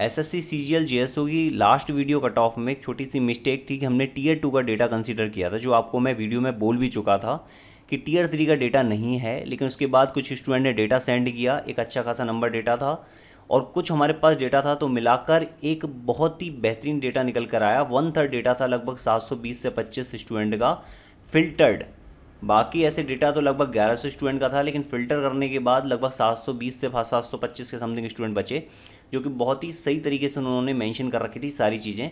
S S C C G L G S last video cut off में एक छोटी सी मिस्टेक थी कि हमने टीयर टू का डेटा कंसिडर किया था, जो आपको मैं वीडियो में बोल भी चुका था कि टीयर थ्री का डेटा नहीं है, लेकिन उसके बाद कुछ स्टूडेंट ने डेटा सेंड किया, एक अच्छा खासा नंबर डेटा था और कुछ हमारे पास डेटा था तो मिलाकर एक बहुत ही बेहतरीन डेटा निकल कर आया। वन थर्ड डेटा था लगभग 720 से 25 स्टूडेंट का फिल्टर्ड बाकी ऐसे डेटा तो लगभग 1100 स्टूडेंट का था, लेकिन फ़िल्टर करने के बाद लगभग 720 से 725 के समथिंग स्टूडेंट बचे, जो कि बहुत ही सही तरीके से उन्होंने मेंशन कर रखी थी सारी चीज़ें।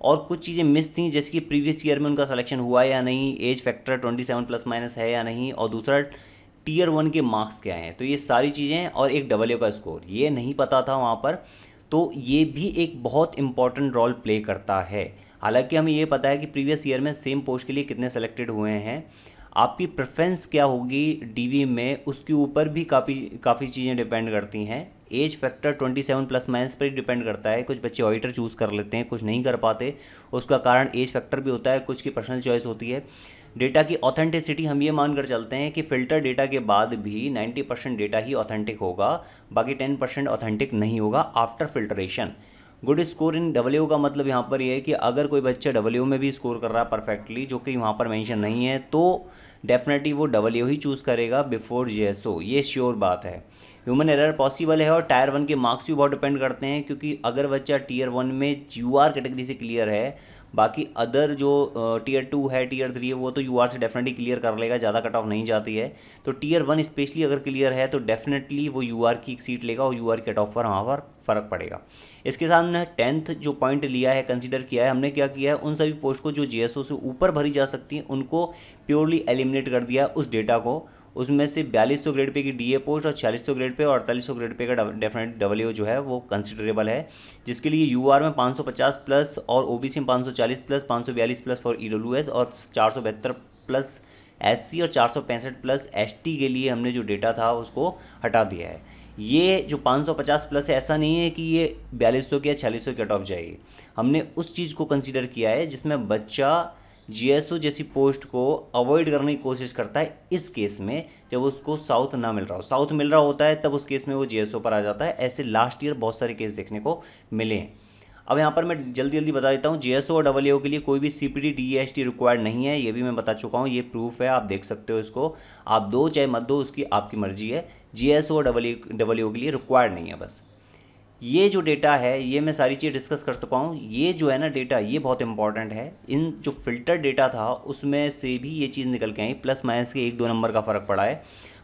और कुछ चीज़ें मिस थी, जैसे कि प्रीवियस ईयर में उनका सिलेक्शन हुआ या नहीं age factor twenty seven plus minus है या नहीं, और दूसरा टीयर वन के मार्क्स क्या हैं। तो ये सारी चीज़ें और एक डबल का स्कोर ये नहीं पता था वहाँ पर। तो ये भी एक बहुत इंपॉर्टेंट रोल प्ले करता है। हालाँकि हमें ये पता है कि प्रीवियस ईयर में सेम पोस्ट के लिए कितने सेलेक्टेड हुए हैं। आपकी प्रेफरेंस क्या होगी डीवी में? उसके ऊपर भी काफ़ी काफ़ी चीज़ें डिपेंड करती हैं। Age factor twenty seven plus minus पर ही डिपेंड करता है। कुछ बच्चे ऑडिटर चूज़ कर लेते हैं, कुछ नहीं कर पाते। उसका कारण एज फैक्टर भी होता है, कुछ की पर्सनल चॉइस होती है। डेटा की ऑथेंटिसिटी हम ये मान कर चलते हैं कि फ़िल्टर डेटा के बाद भी 90 परसेंट डेटा ही ऑथेंटिक होगा। बाकी 10 परसेंट ऑथेंटिक नहीं होगा after filtration good score in W का मतलब यहाँ पर यह है कि अगर कोई बच्चा डब्ल्यू में भी स्कोर कर रहा है परफेक्टली जो कि वहाँ पर मेंशन नहीं है तो डेफिनेटली वो डबल यू ही चूज़ करेगा बिफोर जे एस ओ ये श्योर बात है. ह्यूमन एरर पॉसिबल है और टायर वन के मार्क्स भी बहुत डिपेंड करते हैं क्योंकि अगर बच्चा टीयर वन में यू आर कैटेगरी से क्लियर है बाकी अदर जो टीयर टू है टीयर थ्री है, वो तो यू से डेफिनेटली क्लियर कर लेगा, ज़्यादा कट ऑफ़ नहीं जाती है। तो टीयर वन स्पेशली अगर क्लियर है तो डेफिनेटली वो यू आर की एक सीट लेगा और यू आर कट ऑफ़ पर वहाँ पर फ़र्क पड़ेगा। इसके साथ हमने टेंथ जो पॉइंट लिया है कंसिडर किया है, हमने क्या किया है, उन सभी पोस्ट को जो जीएसओ से ऊपर भरी जा सकती हैं, उनको प्योरली एलिमिनेट कर दिया उस डेटा को। उसमें से बयालीस सौ ग्रेड पे की डीए पोस्ट और छियालीस सौ ग्रेड पे और अड़तालीस सौ ग्रेड पे का डेफिनेट डब्ल्यू जो है वो कंसिडरेबल है, जिसके लिए यूआर में पाँच सौ पचास प्लस और ओबीसी में पाँच सौ चालीस प्लस पाँच सौ बयालीस प्लस फॉर EWS और चार सौ बहत्तर प्लस एससी और चार सौ पैंसठ प्लस एसटी के लिए हमने जो डेटा था उसको हटा दिया है। ये जो 550 प्लस है, ऐसा नहीं है कि ये बयालीस सौ की या छियालीस सौ कट ऑफ़ जाएगी। हमने उस चीज़ को कंसिडर किया है जिसमें बच्चा जीएसओ जैसी पोस्ट को अवॉइड करने की कोशिश करता है इस केस में, जब उसको साउथ ना मिल रहा हो। साउथ मिल रहा होता है, तब उस केस में वो जीएसओ पर आ जाता है। ऐसे लास्ट ईयर बहुत सारे केस देखने को मिले हैं। अब यहाँ पर मैं जल्दी जल्दी बता देता हूँ, जीएसओ और डबल के लिए कोई भी सी पी डी रिक्वायर्ड नहीं है, ये भी मैं बता चुका हूँ, ये प्रूफ है, आप देख सकते हो इसको। आप दो, चाहे मत दो, उसकी आपकी मर्ज़ी है। जी एस ओ और डबल डबल के लिए रिक्वायर्ड नहीं है बस। ये जो डेटा है, ये मैं सारी चीज़ डिस्कस कर चुका हूँ। ये जो है ना डेटा ये बहुत इंपॉर्टेंट है। इन जो फ़िल्टर डेटा था, उसमें से भी ये चीज़ निकल के आई। प्लस माइनस के एक दो नंबर का फ़र्क पड़ा है।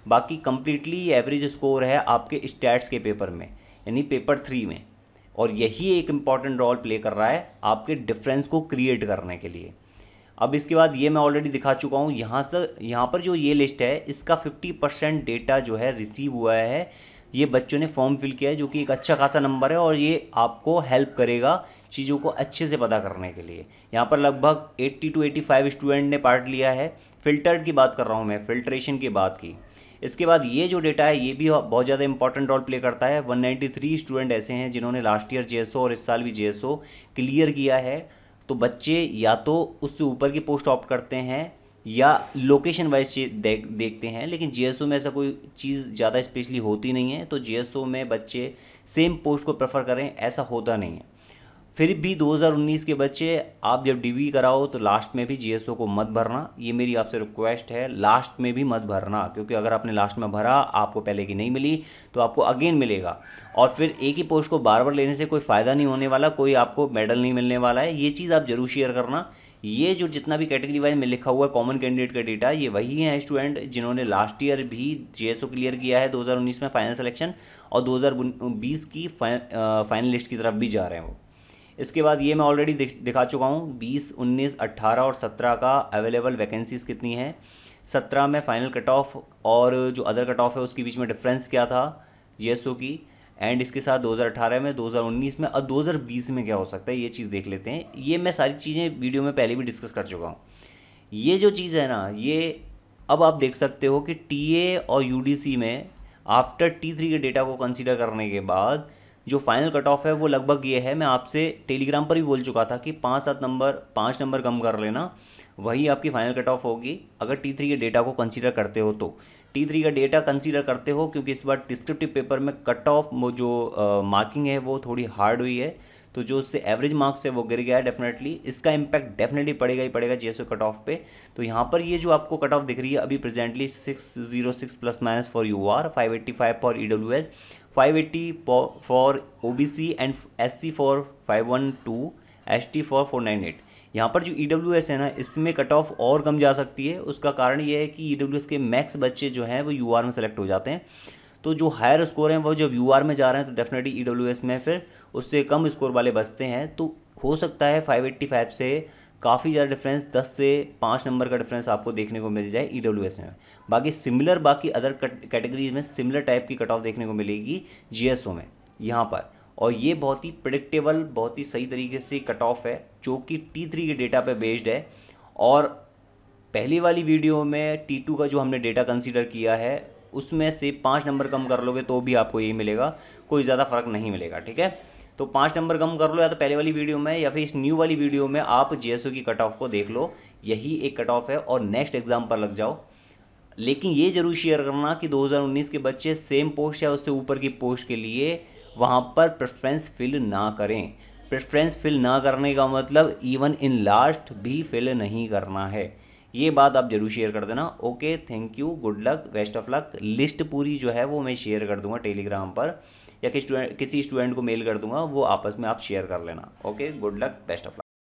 बाकी कम्प्लीटली एवरेज स्कोर है आपके स्टैट्स के पेपर में, यानी पेपर थ्री में। और यही एक इंपॉर्टेंट रोल प्ले कर रहा है आपके डिफरेंस को क्रिएट करने के लिए। अब इसके बाद ये मैं ऑलरेडी दिखा चुका हूँ। यहाँ से, यहाँ पर जो ये लिस्ट है, इसका फिफ्टी परसेंट डेटा जो है रिसीव हुआ है। ये बच्चों ने फॉर्म फिल किया है, जो कि एक अच्छा खासा नंबर है और ये आपको हेल्प करेगा चीज़ों को अच्छे से पता करने के लिए। यहाँ पर लगभग 80 टू 85 स्टूडेंट ने पार्ट लिया है। फ़िल्टर्ड की बात कर रहा हूँ मैं फ़िल्ट्रेशन की बात की। इसके बाद ये जो डेटा है, ये भी बहुत ज़्यादा इंपॉर्टेंट रोल प्ले करता है। 193 स्टूडेंट ऐसे हैं जिन्होंने लास्ट ईयर जेएसओ और इस साल भी जेएसओ क्लियर किया है। तो बच्चे या तो उससे ऊपर की पोस्ट ऑप्ट करते हैं या लोकेशन वाइज देख, देखते हैं, लेकिन जीएसओ में ऐसा कोई चीज़ ज़्यादा स्पेशली होती नहीं है तो जीएसओ में बच्चे सेम पोस्ट को प्रेफर करें, ऐसा होता नहीं है। फिर भी 2019 के बच्चे, आप जब डीवी कराओ तो लास्ट में भी जीएसओ को मत भरना। ये मेरी आपसे रिक्वेस्ट है लास्ट में भी मत भरना, क्योंकि अगर आपने लास्ट में भरा, आपको पहले की नहीं मिली तो आपको अगेन मिलेगा। और फिर एक ही पोस्ट को बार बार लेने से कोई फ़ायदा नहीं होने वाला, कोई आपको मेडल नहीं मिलने वाला है। ये चीज़ आप ज़रूर शेयर करना ये जो जितना भी कैटेगरी वाइज में लिखा हुआ है कॉमन कैंडिडेट का डेटा ये वही हैं स्टूडेंट जिन्होंने लास्ट ईयर भी जे क्लियर किया है 2019 में फाइनल सिलेक्शन और 2020 की फाइनल लिस्ट की तरफ़ भी जा रहे हैं वो। इसके बाद ये मैं ऑलरेडी दिखा चुका हूँ बीस, उन्नीस, अट्ठारह और सत्रह का अवेलेबल वैकेंसीज़ कितनी है। सत्रह में फाइनल कट ऑफ़ और जो अदर कट ऑफ़ है उसके बीच में डिफरेंस क्या था जीएसओ की? एंड इसके साथ 2018 में 2019 में और 2020 में क्या हो सकता है? ये चीज़ देख लेते हैं। ये मैं सारी चीज़ें वीडियो में पहले भी डिस्कस कर चुका हूँ। ये जो चीज़ है ना, ये अब आप देख सकते हो कि टीए और यूडीसी में आफ्टर टी थ्री के डेटा को कंसिडर करने के बाद जो फाइनल कट ऑफ़ है, वो लगभग ये है। मैं आपसे टेलीग्राम पर भी बोल चुका था कि पाँच सात नंबर पाँच नंबर कम कर लेना। वही आपकी फाइनल कट ऑफ़ होगी। अगर टी थ्री के डेटा को कंसिडर करते हो तो। टी थ्री का डेटा कंसीडर करते हो, क्योंकि इस बार डिस्क्रिप्टिव पेपर में कट ऑफ़ जो मार्किंग है, वो थोड़ी हार्ड हुई है। तो जो उससे एवरेज मार्क्स है वो गिर गया है डेफिनेटली इसका इम्पैक्ट डेफिनेटली पड़ेगा ही पड़ेगा जी कट ऑफ़ पे। तो यहाँ पर ये जो आपको कट ऑफ़ दिख रही है अभी presently six zero six plus minus for U R five eighty five for E W S five eighty for O B C and S C for five one two S T for four nine eight यहाँ पर जो ई W S है ना, इसमें cut off और कम जा सकती है। उसका कारण ये है कि ई डब्ल्यू एस के मैक्स बच्चे जो हैं, वो यू आर में सेलेक्ट हो जाते हैं। तो जो हायर स्कोर हैं, वो जब यू में जा रहे हैं तो डेफिनेटली ई डब्ल्यू एस में फिर उससे कम स्कोर वाले बचते हैं। तो हो सकता है फाइव एट्टी फाइव से काफ़ी ज़्यादा डिफरेंस दस से पाँच नंबर का डिफरेंस आपको देखने को मिल जाए ई डब्ल्यू एस में। बाकी सिमिलर बाकी अदर कैटेगरीज में सिमिलर टाइप की कट ऑफ़ देखने को मिलेगी जी एस ओ में, यहाँ पर। और ये बहुत ही प्रडिक्टेबल बहुत ही सही तरीके से कट ऑफ़ है, जो कि टी थ्री के डेटा पे बेस्ड है। और पहली वाली वीडियो में टी टू का जो हमने डेटा कंसीडर किया है, उसमें से पाँच नंबर कम कर लोगे तो भी आपको यही मिलेगा। कोई ज़्यादा फ़र्क नहीं मिलेगा, ठीक है? तो पाँच नंबर कम कर लो या तो पहले वाली वीडियो में या फिर इस न्यू वाली वीडियो में आप जे की कट ऑफ़ को देख लो। यही एक कट ऑफ़ है और नेक्स्ट एग्ज़ाम पर लग जाओ। लेकिन ये ज़रूर शेयर करना कि 2019 के बच्चे सेम पोस्ट या उससे ऊपर की पोस्ट के लिए वहाँ पर प्रेफरेंस फिल ना करें। प्रेफरेंस फिल ना करने का मतलब इवन इन लास्ट भी फिल नहीं करना है। ये बात आप ज़रूर शेयर कर देना। Okay thank you good luck best of luck list पूरी जो है वो मैं शेयर कर दूँगा टेलीग्राम पर। या किसी स्टूडेंट किसी स्टूडेंट को मेल कर दूँगा, वो आपस में आप शेयर कर लेना। Okay good luck best of luck